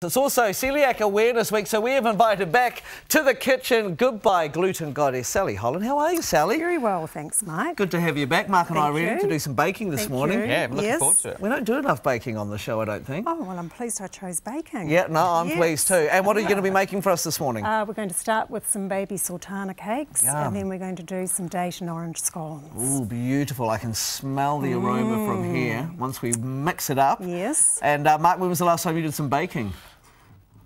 It's also Celiac Awareness Week, so we have invited back to the kitchen Goodbye Gluten Goddess Sally Holland. How are you, Sally? Very well, thanks, Mike. Good to have you back. Mark and Thank I are ready you. to do some baking this Thank morning. you. Yeah, I'm looking Yes. forward to it. We don't do enough baking on the show, I don't think. Oh, well, I'm pleased I chose baking. Yeah, no, I'm Yes. pleased too. And what are you going to be making for us this morning? Uh, we're going to start with some baby sultana cakes, Yum. and then we're going to do some date and orange scones. Ooh, beautiful. I can smell the aroma from Mm. here once we mix it up. Yes. And uh, Mark, when was the last time you did some baking?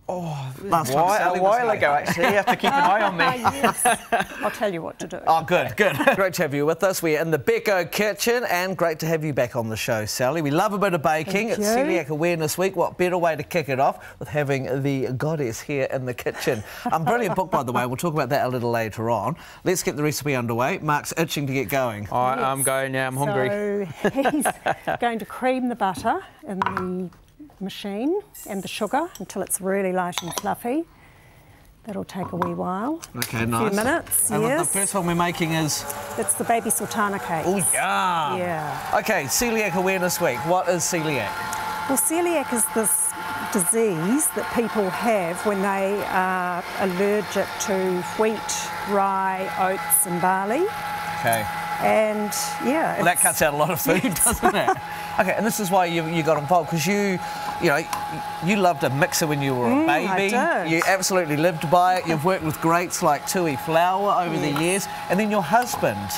Oh, last time Why, Sally a was while here. ago, actually. You have to keep an eye on me. Ah, yes. I'll tell you what to do. Oh, good, good. great to have you with us. We're in the Beko kitchen and great to have you back on the show, Sally. We love a bit of baking. Thank it's you. Celiac Awareness Week. What better way to kick it off with having the goddess here in the kitchen? Um, brilliant book, by the way. We'll talk about that a little later on. Let's get the recipe underway. Mark's itching to get going. I, I'm going now. I'm hungry. So he's going to cream the butter in the machine and the sugar until it's really light and fluffy. That'll take a wee while. Okay, a nice. few minutes, And yes. the first one we're making is... It's the baby sultana cake. Oh, yeah. Yeah. Okay, Celiac Awareness Week. What is celiac? Well, celiac is this disease that people have when they are allergic to wheat, rye, oats, and barley. Okay. And yeah, Well, that cuts out a lot of food, doesn't it? Okay, and this is why you, you got involved because you, you know, you loved a mixer when you were a Mm, I baby. did. You absolutely lived by it. You've worked with greats like Tui Flower over the years, and then your husband.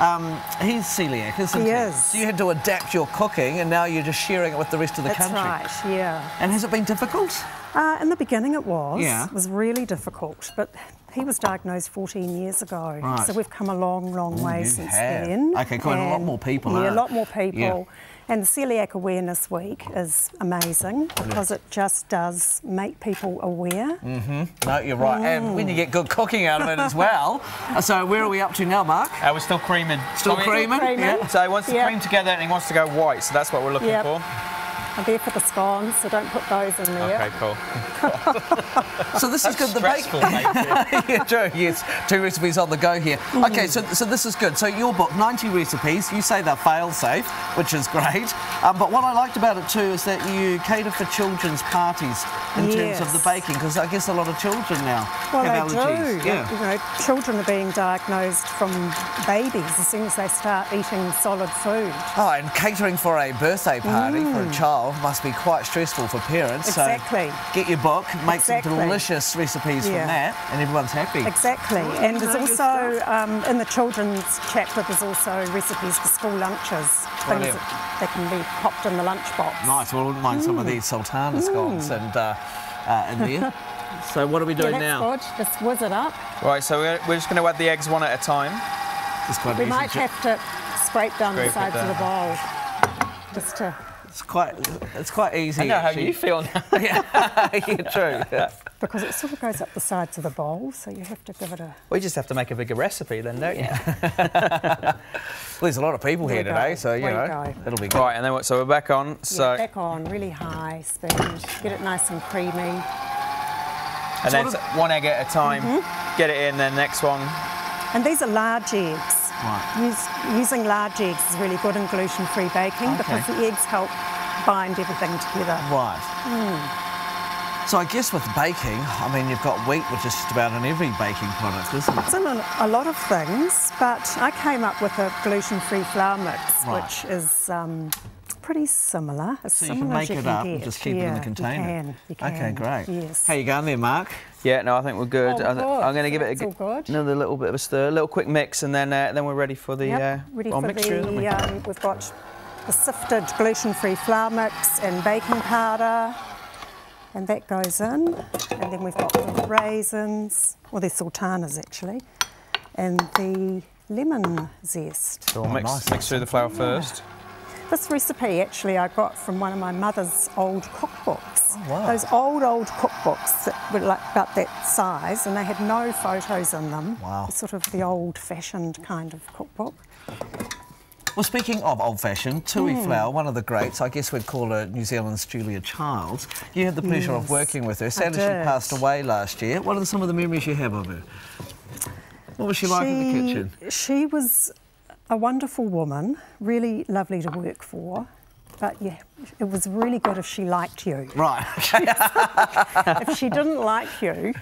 Um, he's celiac, isn't he? He is. So you had to adapt your cooking, and now you're just sharing it with the rest of the That's country. That's right. Yeah. And has it been difficult? Uh, in the beginning, it was. Yeah. It was really difficult, but he was diagnosed 14 years ago. Right. So we've come a long, long way you since have. then. Okay, cool, and a lot more people, Yeah, huh? a lot more people. Yeah. And the Celiac Awareness Week is amazing because it just does make people aware. No, you're right. And when you get good cooking out of it as well. So where are we up to now, Mark? Uh, we're still creaming. Still I mean- creaming? creaming. Yeah. So he wants to Yep. cream together and he wants to go white, so that's what we're looking Yep. for. I'm there for the scones, so don't put those in there. Okay, cool. So this is good. The bake- Stressful, mate. yeah, true. Yes, two recipes on the go here. Okay, so so this is good. So your book, 90 recipes. You say they're fail safe, which is great. Um, but what I liked about it too is that you cater for children's parties in terms of the baking, because I guess a lot of children now Well, have they allergies. do. Yeah. You know, children are being diagnosed from babies as soon as they start eating solid food. Oh, and catering for a birthday party for a child must be quite stressful for parents. Exactly. So get your book, make Exactly. some delicious recipes from that, and everyone's happy. Exactly. And there's also, um, in the children's chapter, there's also recipes for school lunches. Things Brilliant. that, that can be popped in the lunchbox. Nice. Well, I wouldn't mind some of these sultana scones and uh, uh, in there. so what are we Yeah, doing that's now? good. Just whiz it up. Right, so we're, we're just going to add the eggs one at a time. It's quite We easy might to- have to scrape down the Scrape it sides of the bowl. Just to, It's quite. It's quite easy. I know how actually. you feel now. yeah, yeah, true. Yeah. because it sort of goes up the sides of the bowl, so you have to give it a. We just have to make a bigger recipe then, don't you? Well, there's a lot of people There here today, go. so you There know go. it'll be good. Right, and then so we're back on. So yeah, back on, really high speed. Get it nice and creamy. and then Sort it's one egg at a time. Mm-hmm. Get it in, then next one. And these are large eggs. Right. Use, using large eggs is really good in gluten-free baking Okay. because the eggs help bind everything together. Right. Hmm. So I guess with baking, I mean you've got wheat, which is just about in every baking product, isn't it? It's in a, a lot of things, but I came up with a gluten-free flour mix, Right. which is um, pretty similar. As So you can similar make as you it can up and just keep it in Yeah, the container. You can, you can. Okay, great. Yes. How you going there, Mark? Yeah, no, I think we're good. Oh, good. I'm going to give it a That's all good. another little bit of a stir, a little quick mix, and then uh, then we're ready for the Yep, uh, ready for mixture. isn't we? the, um, we've got the sifted gluten-free flour mix and baking powder, and that goes in. And then we've got the raisins, well they're sultanas actually, and the lemon zest. So we'll Oh, mix, nice. mix through the flour first. This recipe actually I got from one of my mother's old cookbooks. Oh, wow. Those old, old cookbooks that were like about that size and they had no photos in them. Wow. Sort of the old fashioned kind of cookbook. Well, speaking of old-fashioned, Tui Hmm. Flower, one of the greats, I guess we'd call her New Zealand's Julia Childs. You had the pleasure of working with her. Sadly, she passed away last year. What are some of the memories you have of her? What was she like in the kitchen? She was a wonderful woman, really lovely to work for. But you it was really good if she liked you. Right. if she didn't like you,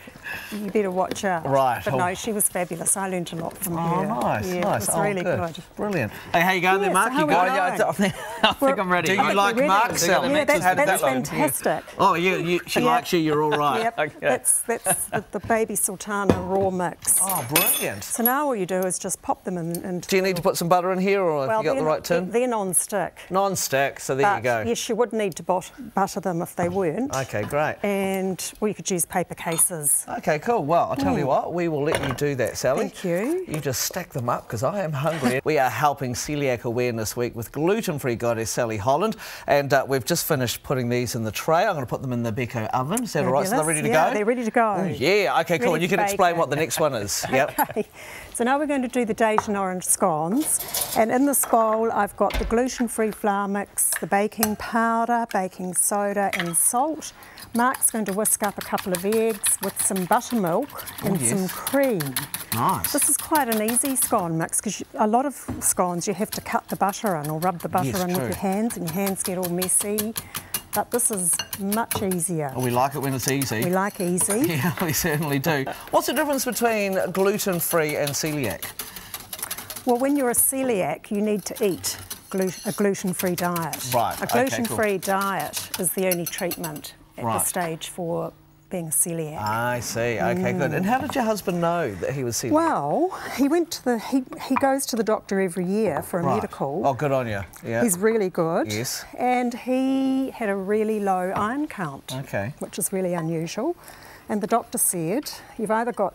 you better watch out. Right. But Oh. no, she was fabulous. I learned a lot from Oh, her. nice, yeah, nice. It was oh, really good. good. Brilliant. Hey, how you going there, Mark? so you going? yeah, I, think, I think I'm ready. Do you like Mark, ready. Yeah, that's, that's that fantastic. Oh, you, you, she Yeah. likes you, you're all right. Yep, Okay. that's, that's the, the baby sultana raw mix. Oh, brilliant. So now all you do is just pop them in. into Do you need to put some butter in here or well, have you got the right tin? They're non-stick. Non-stick, so there you go. Yes, you would need to bot- butter them if they weren't. Okay, great. And we could use paper cases. Okay, cool. Well, I'll tell you what, we will let you do that, Sally. Thank you. You just stack them up because I am hungry. we are helping Celiac Awareness Week with gluten-free goddess Sally Holland, and uh, we've just finished putting these in the tray. I'm going to put them in the Beko oven. Is that all right? So they're ready to yeah, go? they're ready to go. Oh, yeah. Okay, cool. Ready And you can explain what the next one is. Yep. Okay, so now we're going to do the date and orange scones. And in this bowl, I've got the gluten-free flour mix, the baking powder, baking soda and salt. Mark's going to whisk up a couple of eggs with some buttermilk oh, and yes. some cream. Nice. This is quite an easy scone mix because a lot of scones you have to cut the butter in or rub the butter Yes, in true. with your hands and your hands get all messy. But this is much easier. Oh, we like it when it's easy. We like easy. yeah, we certainly do. What's the difference between gluten-free and celiac? Well, when you're a celiac, you need to eat a gluten-free diet. Right, A okay, cool. gluten-free diet is the only treatment at Right. this stage for being celiac. I see. Okay, good. And how did your husband know that he was celiac? well, he went to the he, he goes to the doctor every year for a Right. medical. Oh, good on you. Yeah. He's really good. Yes. And he had a really low iron count. Okay. Which is really unusual. And the doctor said, You've either got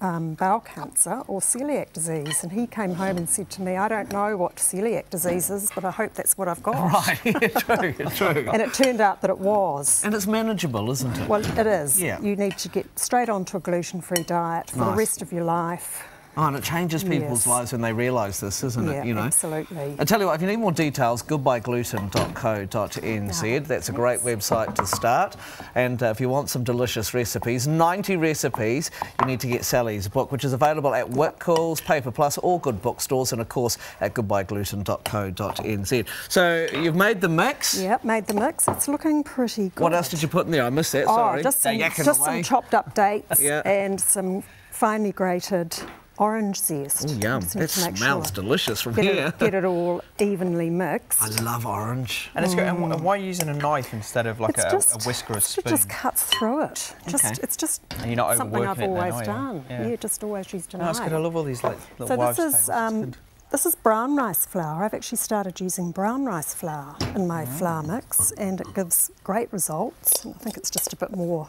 um, bowel cancer or celiac disease. And he came home and said to me, I don't know what celiac disease is, but I hope that's what I've got. Right, yeah, true, true. And it turned out that it was. And it's manageable, isn't it? Well, it is. Yeah. You need to get straight onto a gluten free diet for the rest of your life. Oh, and it changes people's Yes. lives when they realise this, isn't Yeah, it? You know. absolutely. I tell you what, if you need more details, goodbyegluten.co.nz. That's a great website to start. And uh, if you want some delicious recipes, 90 recipes, you need to get Sally's book, which is available at Whitcoulls, Paper Plus, all good bookstores, and of course at goodbyegluten.co.nz. So you've made the mix. Yep, made the mix. It's looking pretty good. What else did you put in there? I missed that. Oh, Sorry. just some, just some chopped up dates Yeah. and some finely grated orange zest. Ooh, yum. Just That smells sure. delicious from Get here. it, get it all evenly mixed. I love orange. And it's good. And why are you using a knife instead of like a, just, a whisker or a It spoon? just cuts through it. Just Okay. it's just And you're not something I've overworking it then, always done. Yeah. just always used a No, that's knife. good. I love all these like little So wives' this is um, this is brown rice flour. I've actually started using brown rice flour in my flour mix, and it gives great results. I think it's just a bit more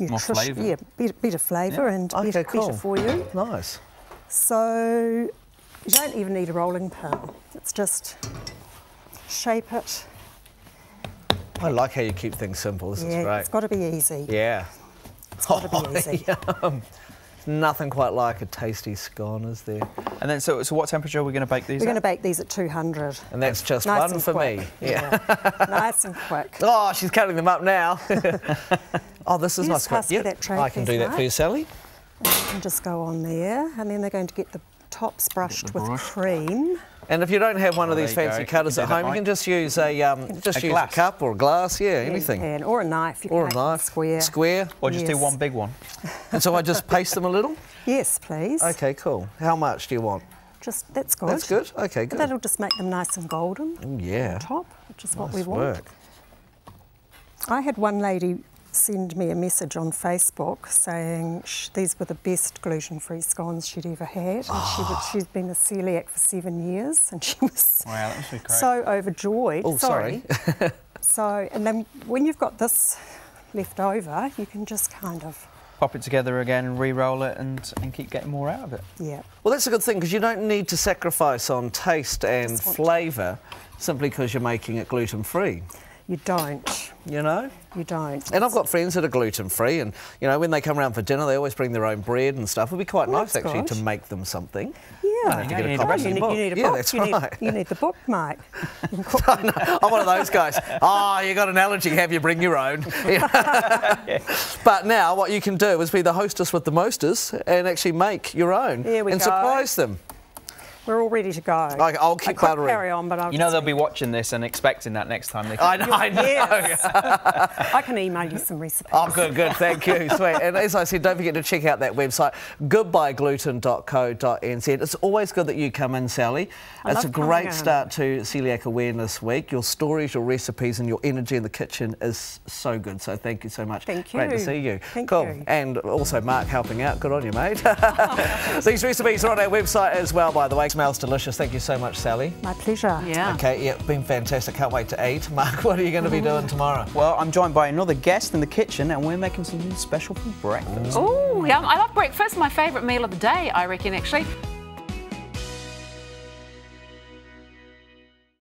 nutritious. flavour. Yeah, better, better flavour and Okay, better, cool. better for you. Nice. So you don't even need a rolling pin. It's just shape it. I like how you keep things simple. This is great. it's got to be easy. Yeah. It's got to be oh, easy. Yum. Nothing quite like a tasty scone, is there? And then, so, so what temperature are we going to bake these We're going to bake these at 200. And that's just Nice one and for quick. me. Yeah. nice and quick. Oh, she's cutting them up now. Oh, this is You nice. just pass me Yep, that I can do that for you, Sally. And just go on there, and then they're going to get the tops brushed the with brush. cream. And if you don't have one of Oh, these fancy go. cutters at home, you can just use a um, just A use glass. a cup or a glass, yeah, Yeah, anything. can. Or a knife. You Or a can make knife. Square. Square. Or just do one big one? and so I just paste them a little. Yes, please. Okay, cool. How much do you want? Just that's good. That's good. Okay, good. That'll just make them nice and golden Oh, yeah. on top, which is what we Nice want. work. I had one lady send me a message on Facebook saying sh- these were the best gluten-free scones she'd ever had, and she was, she's been a celiac for seven years, and she was Wow, that must be great. so overjoyed. Oh, sorry. so, and then when you've got this left over, you can just kind of, Pop it together again and re-roll it and, and keep getting more out of it. yeah. Well, that's a good thing because you don't need to sacrifice on taste and flavour simply because you're making it gluten free. You don't. You know. You don't. And I've got friends that are gluten free, and you know when they come around for dinner, they always bring their own bread and stuff. It'd be quite Well, nice actually good. to make them something. Yeah. have to Yeah, get a you need copy a of you, the need, book. you need a yeah, book. that's you, right. need, you need the book, Mike. You can. I'm one of those guys. Oh, you got an allergy? Have you bring your own? but now, what you can do is be the hostess with the mostest and actually make your own Here we and go. surprise them. We're all ready to go. Okay, I'll keep I could carry on, but I'll You know they'll be watching this and expecting that next time they I know. I know. Yes. I can email you some recipes. Oh, good, good. Thank you. Sweet. And as I said, don't forget to check out that website, goodbyegluten.co.nz. It's always good that you come in, Sally. I it's a love coming great in. start to Celiac Awareness Week. Your stories, your recipes, and your energy in the kitchen is so good. So thank you so much. Thank you. Great to see you. Thank cool. you. And also Mark helping out. Good on you, mate. These recipes are on our website as well, by the way. Smells delicious. Thank you so much, Sally. My pleasure. Yeah. Okay, yeah, been fantastic. Can't wait to eat. Mark, what are you going to be doing mm-hmm. tomorrow? Well, I'm joined by another guest in the kitchen and we're making something special for breakfast. Oh, yeah, I love breakfast. My favourite meal of the day, I reckon, actually.